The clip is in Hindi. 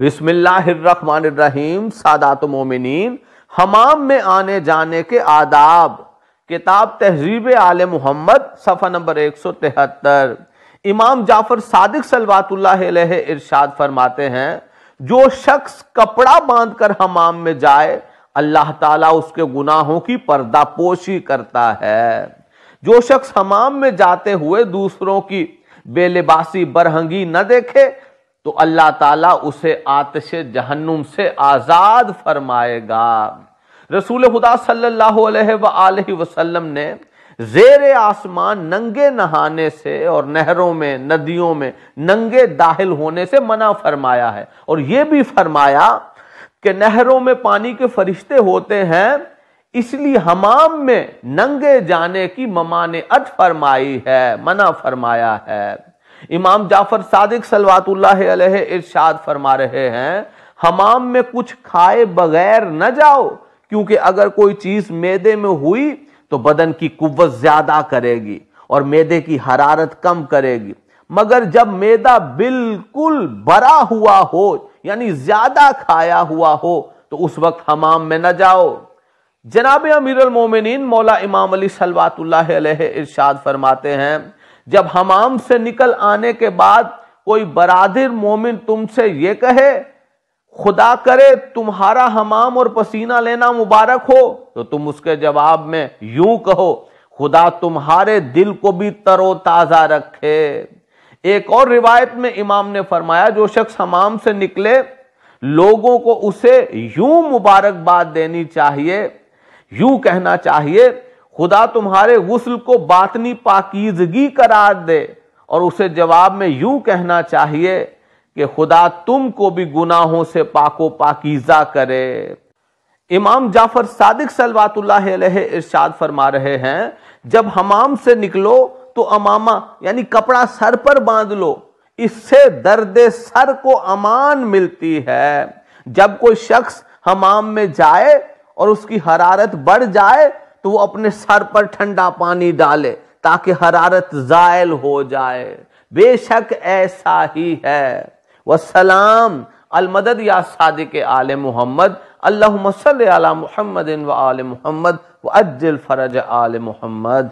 बिस्मिल्लाहिर्रहमानिर्रहीम, सादात मोमिनीन, हमाम में आने जाने के आदाब। किताब तहजीब आल मोहम्मद, सफ़ा नंबर एक सौ तिहत्तर। इमाम जाफ़र सादिक सलवातुल्लाह इरशाद फरमाते हैं, जो शख्स कपड़ा बांधकर हमाम में जाए, अल्लाह ताला उसके गुनाहों की पर्दापोशी करता है। जो शख्स हमाम में जाते हुए दूसरों की बेलिबासी, बरहंगी न देखे तो अल्लाह ताला उसे आतश जहन्नुम से आज़ाद फरमाएगा। रसूल खुदा सल्लल्लाहु अलैहि वसल्लम ने जेर आसमान नंगे नहाने से और नहरों में, नदियों में नंगे दाखिल होने से मना फरमाया है। और यह भी फरमाया कि नहरों में पानी के फरिश्ते होते हैं, इसलिए हमाम में नंगे जाने की ममाने अट फरमाई है, मना फरमाया है। इमाम जाफ़र सादिक सलवातुल्लाह इरशाद फरमा रहे हैं, हमाम में कुछ खाए बगैर न जाओ, क्योंकि अगर कोई चीज़ मैदे में हुई तो बदन की कुव्वत ज़्यादा करेगी और मैदे की हरारत कम करेगी। मगर जब मैदा बिल्कुल बरा हुआ हो, यानी ज़्यादा खाया हुआ हो तो उस वक्त हमाम में न जाओ। जनाब अमीर मोमिन मौला इमाम अली सलवातुल्लाह इरशाद फरमाते हैं जब हमाम से निकल आने के बाद कोई बरादिर मोमिन तुमसे ये कहे, खुदा करे तुम्हारा हमाम और पसीना लेना मुबारक हो तो तुम उसके जवाब में यूँ कहो, खुदा तुम्हारे दिल को भी तरोताजा रखे। एक और रिवायत में इमाम ने फरमाया, जो शख्स हमाम से निकले, लोगों को उसे यूँ मुबारकबाद देनी चाहिए, यूँ कहना चाहिए खुदा तुम्हारे गुस्ल को बातनी पाकिजगी करार दे और उसे जवाब में यूँ कहना चाहिए कि खुदा तुमको भी गुनाहों से पाको पाकिजा करे। इमाम जाफ़र सादिक सलवातुल्लाह इरशाद फरमा रहे हैं, जब हमाम से निकलो तो अमामा, यानी कपड़ा सर पर बाँध लो, इससे दर्द सर को अमान मिलती है। जब कोई शख्स हमाम में जाए और उसकी हरारत बढ़ जाए तो वो अपने सर पर ठंडा पानी डाले ताकि हरारत जायल हो जाए। बेशक ऐसा ही है। वसलाम अलमदद या सादिक आल मोहम्मद। अल्लाह सल मोहम्मद व आल मोहम्मद। व अज्जल फरज आल मोहम्मद।